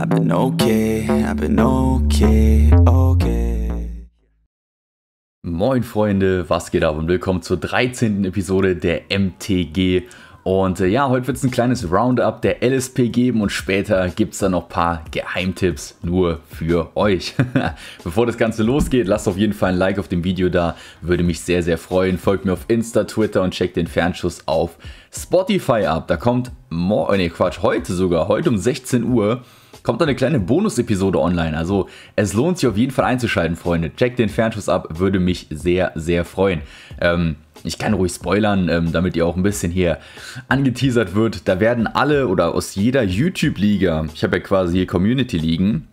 I've been okay, I've been okay, okay. Moin Freunde, was geht ab und willkommen zur 13. Episode der MTG. Und äh, ja, heute wird es ein kleines Roundup der LSP geben und später gibt es dann noch ein paar Geheimtipps nur für euch. Bevor das Ganze losgeht, lasst auf jeden Fall ein Like auf dem Video da, würde mich sehr, sehr freuen. Folgt mir auf Insta, Twitter und checkt den Fernschuss auf Spotify ab. Da kommt, oh ne Quatsch, heute sogar, heute um 16 Uhr kommt eine kleine Bonus-Episode online. Also es lohnt sich auf jeden Fall einzuschalten, Freunde. Checkt den Fernschuss ab, würde mich sehr, sehr freuen. Ähm, ich kann ruhig spoilern, ähm, damit ihr auch ein bisschen hier angeteasert wird. Da werden alle oder aus jeder YouTube-Liga, ich habe ja quasi hier Community-Ligen,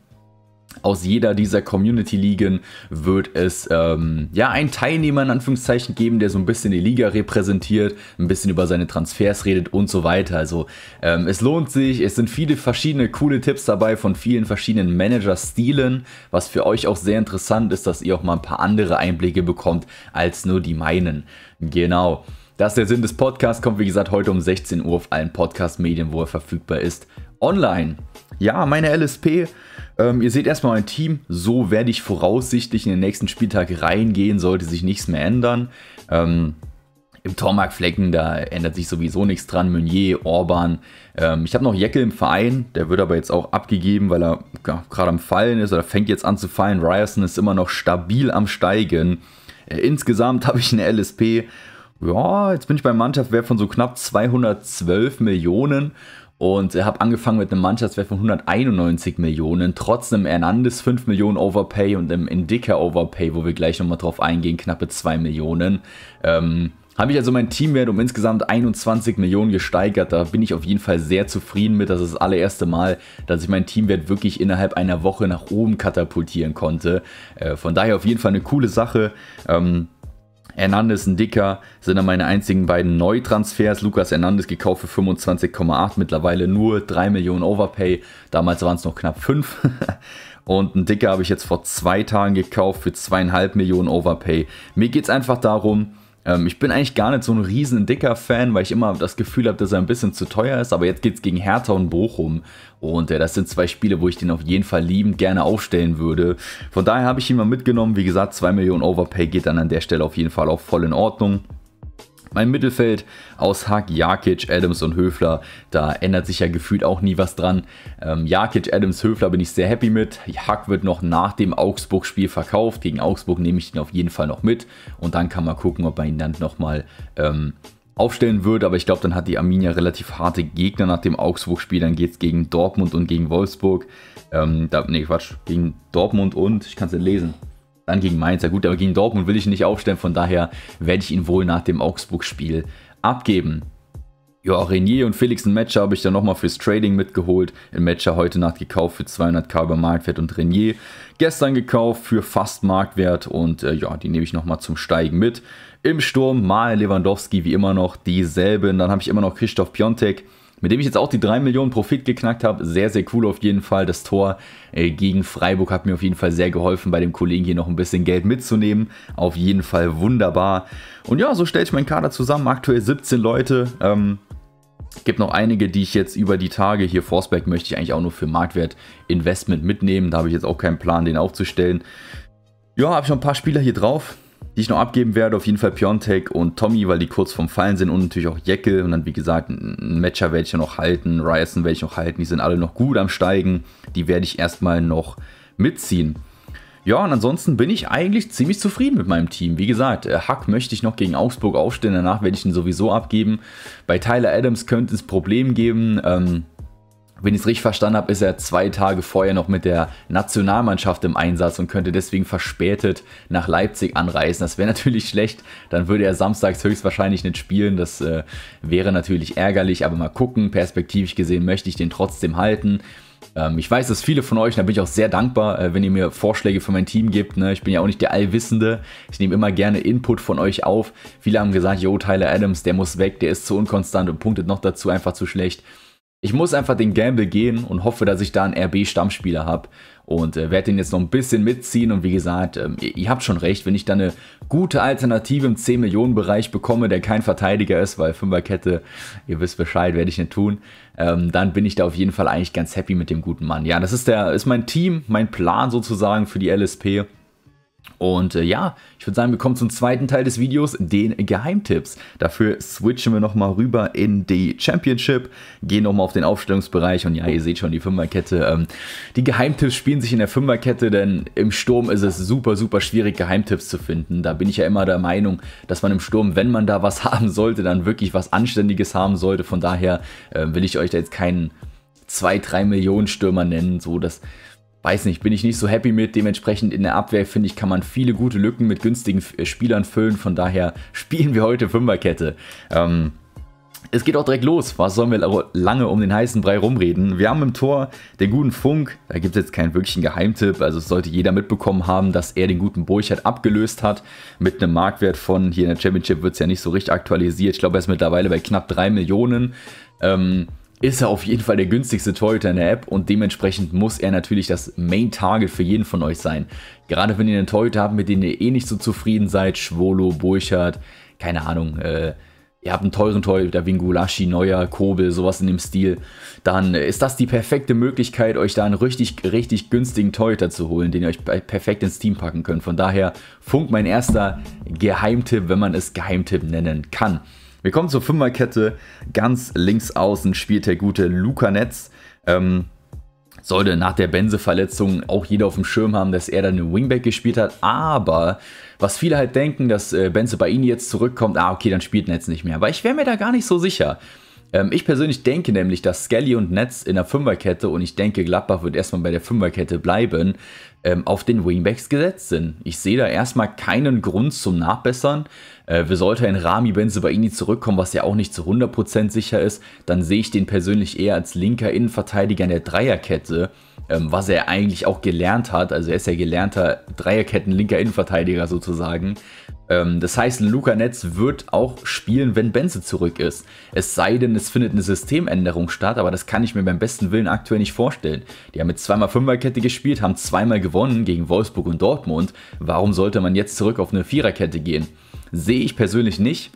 aus jeder dieser Community-Ligen wird es ähm, ja einen Teilnehmer in Anführungszeichen geben, der so ein bisschen die Liga repräsentiert, ein bisschen über seine Transfers redet und so weiter. Also ähm, es lohnt sich, es sind viele verschiedene coole Tipps dabei von vielen verschiedenen Manager-Stilen, was für euch auch sehr interessant ist, dass ihr auch mal ein paar andere Einblicke bekommt als nur die meinen. Genau. Das ist der Sinn des Podcasts, kommt wie gesagt heute um 16 Uhr auf allen Podcast-Medien, wo er verfügbar ist, online. Ja, meine LSP ähm, ihr seht erstmal mein Team. So werde ich voraussichtlich in den nächsten Spieltag reingehen, sollte sich nichts mehr ändern. Ähm, Im Tormark Flecken, da ändert sich sowieso nichts dran. Meunier, Orban. Ähm, ich habe noch Jeckel im Verein, der wird aber jetzt auch abgegeben, weil er ja, gerade am Fallen ist oder fängt jetzt an zu fallen. Ryerson ist immer noch stabil am Steigen. Äh, insgesamt habe ich eine LSP. Ja, jetzt bin ich beim Mannschaftswert von so knapp 212 Millionen und habe angefangen mit einem Mannschaftswert von 191 Millionen, trotz einem Hernandez 5 Millionen Overpay und einem Indica Overpay, wo wir gleich nochmal drauf eingehen, knappe 2 Millionen. Ähm, habe ich also mein Teamwert um insgesamt 21 Millionen gesteigert. Da bin ich auf jeden Fall sehr zufrieden mit. Das ist das allererste Mal, dass ich meinen Teamwert wirklich innerhalb einer Woche nach oben katapultieren konnte. Äh, von daher auf jeden Fall eine coole Sache. Ähm, Hernandez, ein Dicker, sind dann meine einzigen beiden Neutransfers. Lukas Hernandez gekauft für 25,8, mittlerweile nur 3 Millionen Overpay. Damals waren es noch knapp 5. Und ein Dicker habe ich jetzt vor zwei Tagen gekauft für 2,5 Millionen Overpay. Mir geht es einfach darum, ähm, ich bin eigentlich gar nicht so ein riesen dicker Fan, weil ich immer das Gefühl habe, dass er ein bisschen zu teuer ist. Aber jetzt geht es gegen Hertha und Bochum. Und äh, das sind zwei Spiele, wo ich den auf jeden Fall liebend gerne aufstellen würde. Von daher habe ich ihn mal mitgenommen. Wie gesagt, 2 Millionen Overpay geht dann an der Stelle auf jeden Fall auch voll in Ordnung. Mein Mittelfeld aus Hack, Jakic, Adams und Höfler, da ändert sich ja gefühlt auch nie was dran. Ähm, Jakic, Adams, Höfler bin ich sehr happy mit. Hack wird noch nach dem Augsburg-Spiel verkauft. Gegen Augsburg nehme ich den auf jeden Fall noch mit. Und dann kann man gucken, ob man ihn dann nochmal ähm, aufstellen würde. Aber ich glaube, dann hat die Arminia relativ harte Gegner nach dem Augsburg-Spiel. Dann geht es gegen Dortmund und gegen Wolfsburg. Ähm, da, nee, Quatsch, gegen Dortmund und, ich kann es nicht lesen, dann gegen Mainz. Ja gut, aber gegen Dortmund will ich nicht aufstellen. Von daher werde ich ihn wohl nach dem Augsburg-Spiel abgeben. Ja, Renier und Felix ein Matcher habe ich dann nochmal fürs Trading mitgeholt. Ein Matcher heute Nacht gekauft für 200k über Marktwert und Renier. Gestern gekauft für fast Marktwert und äh, ja, die nehme ich nochmal zum Steigen mit. Im Sturm mal Lewandowski wie immer noch dieselben. Dann habe ich immer noch Christoph Piontek mit dem ich jetzt auch die 3 Millionen Profit geknackt habe. Sehr, sehr cool auf jeden Fall. Das Tor äh, gegen Freiburg hat mir auf jeden Fall sehr geholfen, bei dem Kollegen hier noch ein bisschen Geld mitzunehmen. Auf jeden Fall wunderbar. Und ja, so stelle ich meinen Kader zusammen. Aktuell 17 Leute. Ähm, gibt noch einige, die ich jetzt über die Tage hier, Forsberg möchte ich eigentlich auch nur für Marktwert Investment mitnehmen. Da habe ich jetzt auch keinen Plan, den aufzustellen. Ja, habe ich noch ein paar Spieler hier drauf die ich noch abgeben werde. Auf jeden Fall Piontek und Tommy, weil die kurz vorm Fallen sind und natürlich auch Jeckel. Und dann, wie gesagt, ein Matcher werde ich noch halten, Ryerson werde ich noch halten. Die sind alle noch gut am Steigen. Die werde ich erstmal noch mitziehen. Ja, und ansonsten bin ich eigentlich ziemlich zufrieden mit meinem Team. Wie gesagt, äh, Hack möchte ich noch gegen Augsburg aufstellen, danach werde ich ihn sowieso abgeben. Bei Tyler Adams könnte es Problem geben. Ähm, wenn ich es richtig verstanden habe, ist er zwei Tage vorher noch mit der Nationalmannschaft im Einsatz und könnte deswegen verspätet nach Leipzig anreisen. Das wäre natürlich schlecht. Dann würde er samstags höchstwahrscheinlich nicht spielen. Das äh, wäre natürlich ärgerlich, aber mal gucken. Perspektivisch gesehen möchte ich den trotzdem halten. Ähm, ich weiß, dass viele von euch, da bin ich auch sehr dankbar, äh, wenn ihr mir Vorschläge für mein Team gebt. Ne? Ich bin ja auch nicht der Allwissende. Ich nehme immer gerne Input von euch auf. Viele haben gesagt, Jo, Tyler Adams, der muss weg, der ist zu unkonstant und punktet noch dazu einfach zu schlecht. Ich muss einfach den Gamble gehen und hoffe, dass ich da einen RB-Stammspieler habe und äh, werde den jetzt noch ein bisschen mitziehen. Und wie gesagt, ähm, ihr, ihr, habt schon recht, wenn ich dann eine gute Alternative im 10-Millionen-Bereich bekomme, der kein Verteidiger ist, weil Fünferkette, ihr wisst Bescheid, werde ich nicht tun, ähm, dann bin ich da auf jeden Fall eigentlich ganz happy mit dem guten Mann. Ja, das ist, der, ist mein Team, mein Plan sozusagen für die LSP. Und äh, ja, ich würde sagen, wir kommen zum zweiten Teil des Videos, den Geheimtipps. Dafür switchen wir nochmal rüber in die Championship, gehen nochmal auf den Aufstellungsbereich und ja, ihr seht schon die Fünferkette. Ähm, die Geheimtipps spielen sich in der Fünferkette, denn im Sturm ist es super, super schwierig, Geheimtipps zu finden. Da bin ich ja immer der Meinung, dass man im Sturm, wenn man da was haben sollte, dann wirklich was Anständiges haben sollte. Von daher äh, will ich euch da jetzt keinen 2-3 Millionen Stürmer nennen, so dass weiß nicht, bin ich nicht so happy mit. Dementsprechend in der Abwehr, finde ich, kann man viele gute Lücken mit günstigen äh, Spielern füllen. Von daher spielen wir heute Fünferkette. Ähm, es geht auch direkt los. Was sollen wir lange um den heißen Brei rumreden? Wir haben im Tor den guten Funk. Da gibt es jetzt keinen wirklichen Geheimtipp. Also sollte jeder mitbekommen haben, dass er den guten Burchard abgelöst hat. Mit einem Marktwert von, hier in der Championship wird es ja nicht so richtig aktualisiert. Ich glaube, er ist mittlerweile bei knapp 3 Millionen. Ähm, ist er auf jeden Fall der günstigste Torhüter in der App und dementsprechend muss er natürlich das Main Target für jeden von euch sein. Gerade wenn ihr einen Torhüter habt, mit dem ihr eh nicht so zufrieden seid, Schwolo, Burchardt, keine Ahnung, äh, ihr habt einen teuren Torhüter wie Gulaschi, Neuer, Kobel, sowas in dem Stil, dann ist das die perfekte Möglichkeit, euch da einen richtig, richtig günstigen Torhüter zu holen, den ihr euch perfekt ins Team packen könnt. Von daher Funk mein erster Geheimtipp, wenn man es Geheimtipp nennen kann. Wir kommen zur Fünferkette. Ganz links außen spielt der gute Luca Netz. Ähm, sollte nach der Benze-Verletzung auch jeder auf dem Schirm haben, dass er dann eine Wingback gespielt hat. Aber was viele halt denken, dass äh, Benze bei ihnen jetzt zurückkommt, ah, okay, dann spielt Netz nicht mehr. Aber ich wäre mir da gar nicht so sicher. Ähm, ich persönlich denke nämlich, dass Skelly und Netz in der Fünferkette und ich denke, Gladbach wird erstmal bei der Fünferkette bleiben, ähm, auf den Wingbacks gesetzt sind. Ich sehe da erstmal keinen Grund zum Nachbessern. Äh, wir sollte ein Rami Benzebaini zurückkommen, was ja auch nicht zu 100% sicher ist, dann sehe ich den persönlich eher als linker Innenverteidiger in der Dreierkette, ähm, was er eigentlich auch gelernt hat. Also er ist ja gelernter Dreierketten linker Innenverteidiger sozusagen. Ähm, das heißt, Luca Netz wird auch spielen, wenn Benze zurück ist. Es sei denn, es findet eine Systemänderung statt, aber das kann ich mir beim besten Willen aktuell nicht vorstellen. Die haben mit zweimal Fünferkette gespielt, haben zweimal gewonnen gegen Wolfsburg und Dortmund. Warum sollte man jetzt zurück auf eine Viererkette gehen? Sehe ich persönlich nicht.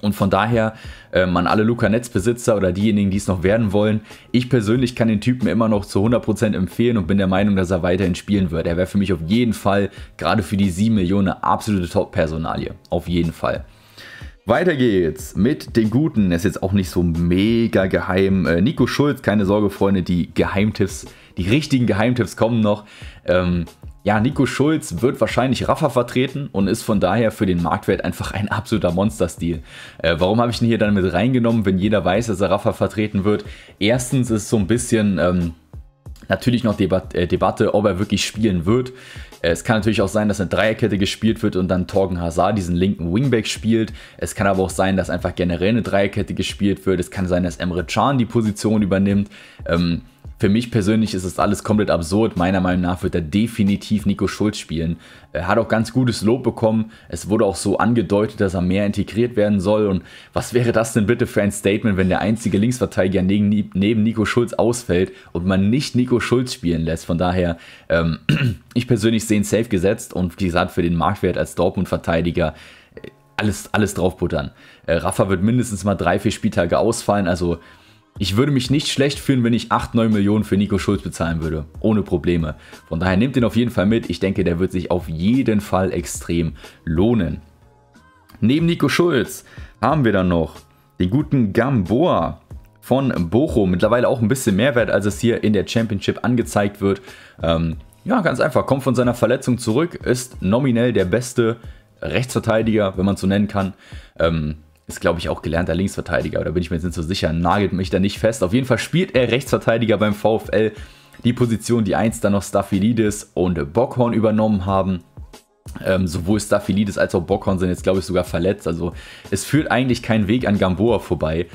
Und von daher ähm, an alle Luca Netz-Besitzer oder diejenigen, die es noch werden wollen, ich persönlich kann den Typen immer noch zu 100% empfehlen und bin der Meinung, dass er weiterhin spielen wird. Er wäre für mich auf jeden Fall, gerade für die 7 Millionen, eine absolute Top-Personalie. Auf jeden Fall. Weiter geht's mit den Guten. ist jetzt auch nicht so mega geheim. Äh, Nico Schulz, keine Sorge, Freunde, die Geheimtipps, die richtigen Geheimtipps kommen noch. Ähm, ja, Nico Schulz wird wahrscheinlich Rafa vertreten und ist von daher für den Marktwert einfach ein absoluter Monsterstil. Äh, warum habe ich ihn hier dann mit reingenommen, wenn jeder weiß, dass er Rafa vertreten wird? Erstens ist so ein bisschen ähm, natürlich noch Debat äh, Debatte, ob er wirklich spielen wird. Äh, es kann natürlich auch sein, dass eine Dreierkette gespielt wird und dann Torgen Hazard diesen linken Wingback spielt. Es kann aber auch sein, dass einfach generell eine Dreierkette gespielt wird. Es kann sein, dass Emre Can die Position übernimmt. Ähm, für mich persönlich ist es alles komplett absurd. Meiner Meinung nach wird er definitiv Nico Schulz spielen. Er hat auch ganz gutes Lob bekommen. Es wurde auch so angedeutet, dass er mehr integriert werden soll. Und was wäre das denn bitte für ein Statement, wenn der einzige Linksverteidiger neben, neben Nico Schulz ausfällt und man nicht Nico Schulz spielen lässt? Von daher, ähm, ich persönlich sehe ihn safe gesetzt und wie gesagt, für den Marktwert als Dortmund-Verteidiger äh, alles, alles draufbuttern. Äh, Rafa wird mindestens mal drei, vier Spieltage ausfallen. Also ich würde mich nicht schlecht fühlen, wenn ich 8, 9 Millionen für Nico Schulz bezahlen würde. Ohne Probleme. Von daher nehmt ihn auf jeden Fall mit. Ich denke, der wird sich auf jeden Fall extrem lohnen. Neben Nico Schulz haben wir dann noch den guten Gamboa von Bochum. Mittlerweile auch ein bisschen mehr wert, als es hier in der Championship angezeigt wird. Ähm, ja, ganz einfach. Kommt von seiner Verletzung zurück. Ist nominell der beste Rechtsverteidiger, wenn man so nennen kann. Ähm, ist, glaube ich, auch gelernter Linksverteidiger, oder bin ich mir jetzt nicht so sicher, nagelt mich da nicht fest. Auf jeden Fall spielt er Rechtsverteidiger beim VfL, die Position, die einst dann noch Staphylidis und Bockhorn übernommen haben. Ähm, sowohl Staphylidis als auch Bockhorn sind jetzt, glaube ich, sogar verletzt. Also es führt eigentlich kein Weg an Gamboa vorbei.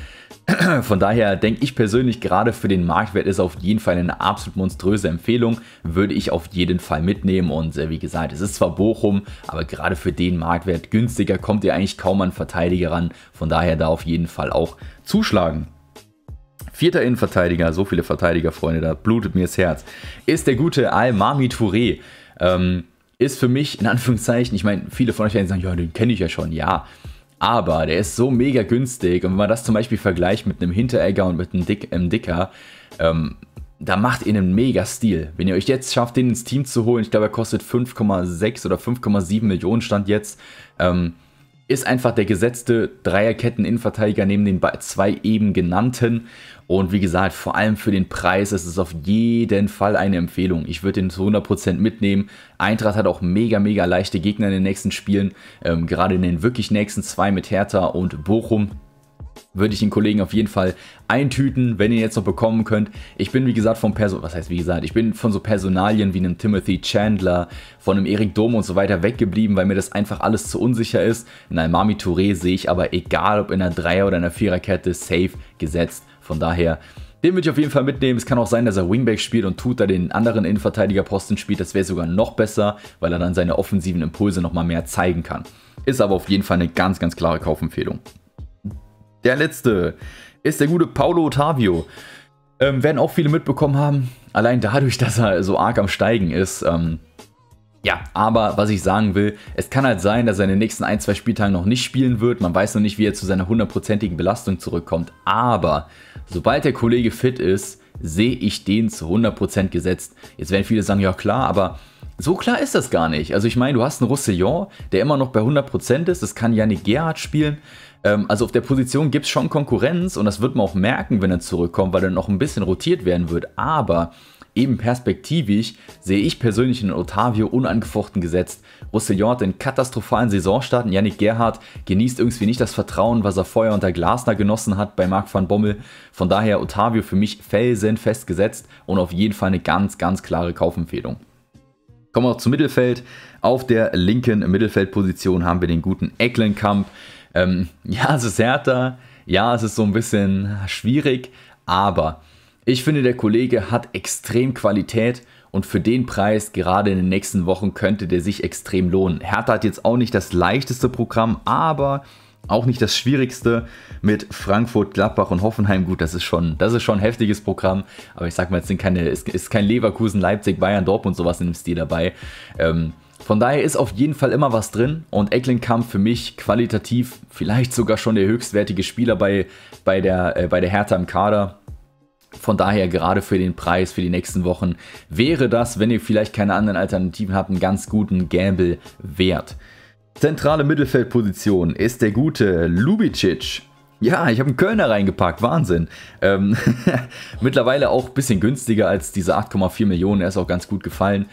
Von daher denke ich persönlich, gerade für den Marktwert ist auf jeden Fall eine absolut monströse Empfehlung. Würde ich auf jeden Fall mitnehmen. Und äh, wie gesagt, es ist zwar Bochum, aber gerade für den Marktwert günstiger kommt ihr eigentlich kaum an Verteidiger ran. Von daher da auf jeden Fall auch zuschlagen. Vierter Innenverteidiger, so viele Verteidiger, Freunde, da blutet mir das Herz, ist der gute Al-Mami Touré. Ähm, ist für mich, in Anführungszeichen, ich meine, viele von euch werden sagen, ja, den kenne ich ja schon, ja. Aber der ist so mega günstig und wenn man das zum Beispiel vergleicht mit einem Hinteregger und mit einem, Dick, einem Dicker, ähm, da macht ihr einen mega Stil. Wenn ihr euch jetzt schafft, den ins Team zu holen, ich glaube, er kostet 5,6 oder 5,7 Millionen Stand jetzt, ähm, ist einfach der gesetzte Dreierketten-Innenverteidiger neben den zwei eben genannten. Und wie gesagt, vor allem für den Preis ist es auf jeden Fall eine Empfehlung. Ich würde den zu 100% mitnehmen. Eintracht hat auch mega, mega leichte Gegner in den nächsten Spielen. Ähm, gerade in den wirklich nächsten zwei mit Hertha und Bochum würde ich den Kollegen auf jeden Fall eintüten, wenn ihr jetzt noch bekommen könnt. Ich bin, wie gesagt, vom Person, was heißt wie gesagt, ich bin von so Personalien wie einem Timothy Chandler, von einem Erik Dom und so weiter weggeblieben, weil mir das einfach alles zu unsicher ist. In einem Mami Touré sehe ich aber, egal ob in einer Dreier- oder einer Viererkette, safe gesetzt. Von daher, den würde ich auf jeden Fall mitnehmen. Es kann auch sein, dass er Wingback spielt und Tuta den anderen Innenverteidigerposten spielt. Das wäre sogar noch besser, weil er dann seine offensiven Impulse nochmal mehr zeigen kann. Ist aber auf jeden Fall eine ganz, ganz klare Kaufempfehlung. Der letzte ist der gute Paulo Ottavio. Ähm, werden auch viele mitbekommen haben, allein dadurch, dass er so arg am Steigen ist. Ähm, ja, aber was ich sagen will, es kann halt sein, dass er in den nächsten ein, zwei Spieltagen noch nicht spielen wird. Man weiß noch nicht, wie er zu seiner hundertprozentigen Belastung zurückkommt. Aber sobald der Kollege fit ist, sehe ich den zu 100% gesetzt. Jetzt werden viele sagen, ja klar, aber so klar ist das gar nicht. Also ich meine, du hast einen Roussillon, der immer noch bei 100% ist. Das kann Yannick Gerhardt spielen. Ähm, also auf der Position gibt es schon Konkurrenz und das wird man auch merken, wenn er zurückkommt, weil er noch ein bisschen rotiert werden wird. Aber eben perspektivisch sehe ich persönlich in Otavio unangefochten gesetzt. Roussillon hat einen katastrophalen Saisonstart und Yannick Gerhardt genießt irgendwie nicht das Vertrauen, was er vorher unter Glasner genossen hat bei Marc van Bommel. Von daher Otavio für mich felsenfest gesetzt und auf jeden Fall eine ganz, ganz klare Kaufempfehlung. Kommen wir auch zum Mittelfeld. Auf der linken Mittelfeldposition haben wir den guten Ecklenkamp. Ähm, ja, es ist härter, ja, es ist so ein bisschen schwierig, aber ich finde, der Kollege hat extrem Qualität und für den Preis, gerade in den nächsten Wochen, könnte der sich extrem lohnen. Hertha hat jetzt auch nicht das leichteste Programm, aber auch nicht das schwierigste mit Frankfurt, Gladbach und Hoffenheim. Gut, das ist schon, das ist schon ein heftiges Programm, aber ich sag mal, es sind keine, es ist kein Leverkusen, Leipzig, Bayern, Dortmund sowas in dem Stil dabei. Ähm, von daher ist auf jeden Fall immer was drin und Ecklenkamp für mich qualitativ vielleicht sogar schon der höchstwertige Spieler bei, bei, der, äh, bei der Hertha im Kader. Von daher gerade für den Preis für die nächsten Wochen wäre das, wenn ihr vielleicht keine anderen Alternativen habt, einen ganz guten Gamble wert. Zentrale Mittelfeldposition ist der gute Lubicic. Ja, ich habe einen Kölner reingepackt, Wahnsinn. Ähm, mittlerweile auch ein bisschen günstiger als diese 8,4 Millionen, er ist auch ganz gut gefallen.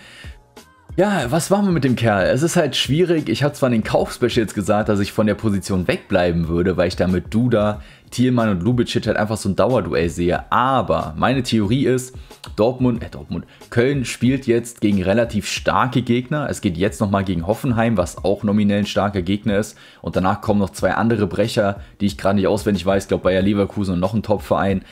Ja, was machen wir mit dem Kerl? Es ist halt schwierig. Ich habe zwar in den Kaufspecials gesagt, dass ich von der Position wegbleiben würde, weil ich da mit Duda, Thielmann und Lubicic halt einfach so ein Dauerduell sehe. Aber meine Theorie ist, Dortmund, äh Dortmund, Köln spielt jetzt gegen relativ starke Gegner. Es geht jetzt nochmal gegen Hoffenheim, was auch nominell ein starker Gegner ist. Und danach kommen noch zwei andere Brecher, die ich gerade nicht auswendig weiß. Ich glaube Bayer Leverkusen und noch ein Topverein.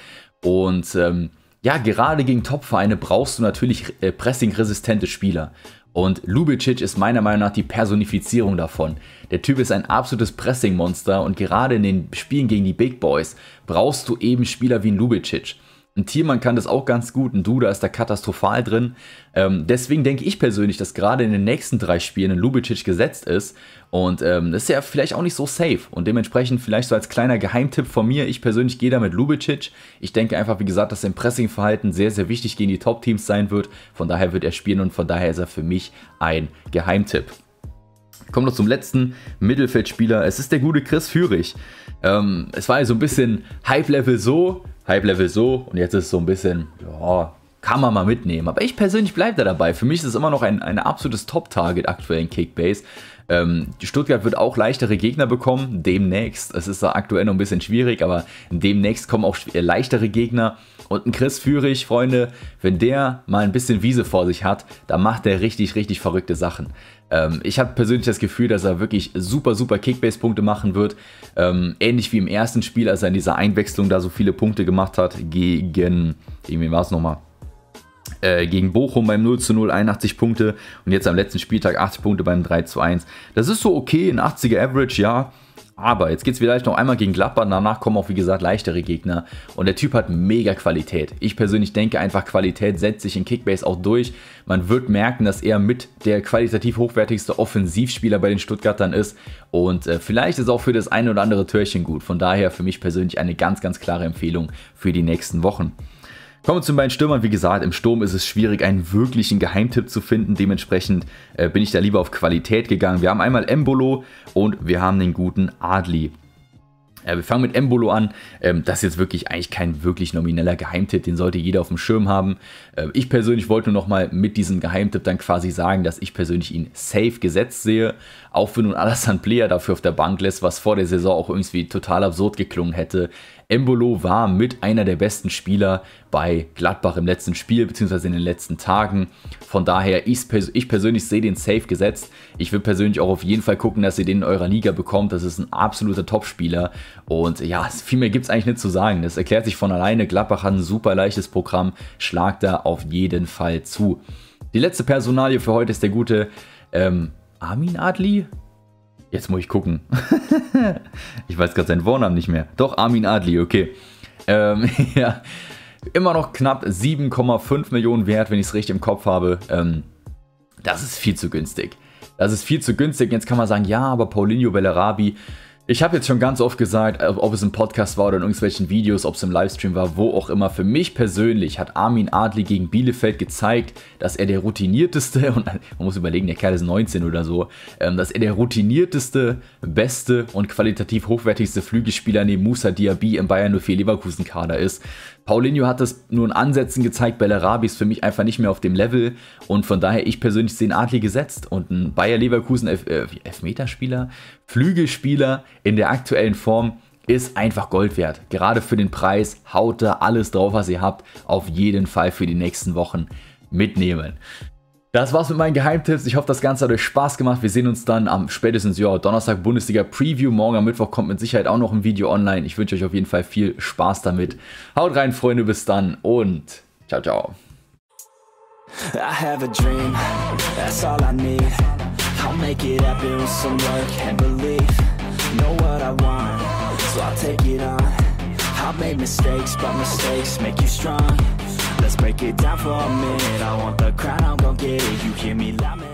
Und ähm, ja, gerade gegen Topvereine brauchst du natürlich äh, pressing-resistente Spieler. Und Lubicic ist meiner Meinung nach die Personifizierung davon. Der Typ ist ein absolutes Pressing-Monster und gerade in den Spielen gegen die Big Boys brauchst du eben Spieler wie Lubicic. Ein Thielmann kann das auch ganz gut, ein Duda ist da katastrophal drin. Ähm, deswegen denke ich persönlich, dass gerade in den nächsten drei Spielen ein Lubicic gesetzt ist. Und ähm, das ist ja vielleicht auch nicht so safe. Und dementsprechend vielleicht so als kleiner Geheimtipp von mir, ich persönlich gehe da mit Lubicic. Ich denke einfach, wie gesagt, dass sein Pressingverhalten sehr, sehr wichtig gegen die Top-Teams sein wird. Von daher wird er spielen und von daher ist er für mich ein Geheimtipp. Kommen wir zum letzten Mittelfeldspieler. Es ist der gute Chris Führig. Ähm, es war ja so ein bisschen Hype-Level so, Hype-Level so und jetzt ist es so ein bisschen, ja, kann man mal mitnehmen. Aber ich persönlich bleibe da dabei. Für mich ist es immer noch ein, ein absolutes Top-Target aktuell in Kickbase. Ähm, Stuttgart wird auch leichtere Gegner bekommen, demnächst. Es ist da aktuell noch ein bisschen schwierig, aber demnächst kommen auch leichtere Gegner. Und ein Chris Führig, Freunde, wenn der mal ein bisschen Wiese vor sich hat, dann macht er richtig, richtig verrückte Sachen. Ähm, ich habe persönlich das Gefühl, dass er wirklich super, super Kickbase-Punkte machen wird. Ähm, ähnlich wie im ersten Spiel, als er in dieser Einwechslung da so viele Punkte gemacht hat gegen, irgendwie war es nochmal, äh, gegen Bochum beim 0 zu 0 81 Punkte und jetzt am letzten Spieltag 80 Punkte beim 3 zu 1. Das ist so okay, ein 80er Average, ja. Aber jetzt geht es vielleicht noch einmal gegen Gladbach, danach kommen auch wie gesagt leichtere Gegner und der Typ hat mega Qualität. Ich persönlich denke einfach, Qualität setzt sich in Kickbase auch durch. Man wird merken, dass er mit der qualitativ hochwertigste Offensivspieler bei den Stuttgartern ist und äh, vielleicht ist auch für das eine oder andere Türchen gut. Von daher für mich persönlich eine ganz, ganz klare Empfehlung für die nächsten Wochen. Kommen wir zu beiden Stürmern. Wie gesagt, im Sturm ist es schwierig, einen wirklichen Geheimtipp zu finden. Dementsprechend äh, bin ich da lieber auf Qualität gegangen. Wir haben einmal Embolo und wir haben den guten Adli. Ja, wir fangen mit Embolo an. Ähm, das ist jetzt wirklich eigentlich kein wirklich nomineller Geheimtipp, den sollte jeder auf dem Schirm haben. Ähm, ich persönlich wollte nur nochmal mit diesem Geheimtipp dann quasi sagen, dass ich persönlich ihn safe gesetzt sehe. Auch wenn nun Alassane Player dafür auf der Bank lässt, was vor der Saison auch irgendwie total absurd geklungen hätte. Embolo war mit einer der besten Spieler bei Gladbach im letzten Spiel, beziehungsweise in den letzten Tagen. Von daher, ich, ich persönlich sehe den safe gesetzt. Ich will persönlich auch auf jeden Fall gucken, dass ihr den in eurer Liga bekommt. Das ist ein absoluter Topspieler. Und ja, viel mehr gibt es eigentlich nicht zu sagen. Das erklärt sich von alleine. Gladbach hat ein super leichtes Programm. Schlagt da auf jeden Fall zu. Die letzte Personalie für heute ist der gute ähm, Armin Adli. Jetzt muss ich gucken. ich weiß gerade seinen Vornamen nicht mehr. Doch, Armin Adli, okay. Ähm, ja, immer noch knapp 7,5 Millionen wert, wenn ich es richtig im Kopf habe. Ähm, das ist viel zu günstig. Das ist viel zu günstig. Jetzt kann man sagen, ja, aber Paulinho Bellarabi ich habe jetzt schon ganz oft gesagt, äh, ob es im Podcast war oder in irgendwelchen Videos, ob es im Livestream war, wo auch immer. Für mich persönlich hat Armin Adli gegen Bielefeld gezeigt, dass er der routinierteste, und man muss überlegen, der Kerl ist 19 oder so, ähm, dass er der routinierteste, beste und qualitativ hochwertigste Flügelspieler neben Musa Diaby im Bayern 04 Leverkusen Kader ist. Paulinho hat das nur in Ansätzen gezeigt, Bellarabi ist für mich einfach nicht mehr auf dem Level und von daher ich persönlich sehe Adli gesetzt und ein Bayer Leverkusen Elf äh, Elfmeterspieler, Flügelspieler in der aktuellen Form ist einfach Gold wert. Gerade für den Preis haut da alles drauf, was ihr habt, auf jeden Fall für die nächsten Wochen mitnehmen. Das war's mit meinen Geheimtipps. Ich hoffe, das Ganze hat euch Spaß gemacht. Wir sehen uns dann am spätestens ja, Donnerstag Bundesliga Preview. Morgen am Mittwoch kommt mit Sicherheit auch noch ein Video online. Ich wünsche euch auf jeden Fall viel Spaß damit. Haut rein, Freunde, bis dann und ciao, ciao. I have a dream, that's all I need. I'll make it happen with some work and belief. Know what I want, so I'll take it on. I've made mistakes, but mistakes make you strong. Let's break it down for a minute. I want the crown, I'm gon' get it. You hear me loud, man